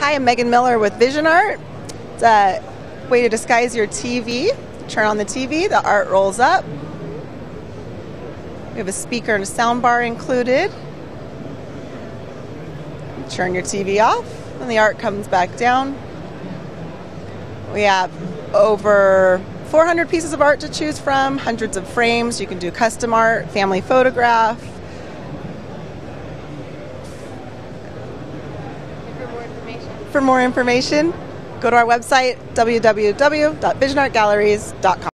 Hi, I'm Megan Miller with VisionArt. It's a way to disguise your TV. Turn on the TV, the art rolls up. We have a speaker and a sound bar included. Turn your TV off, and the art comes back down. We have over 400 pieces of art to choose from, hundreds of frames. You can do custom art, family photograph. For more information. Go to our website www.visionartgalleries.com.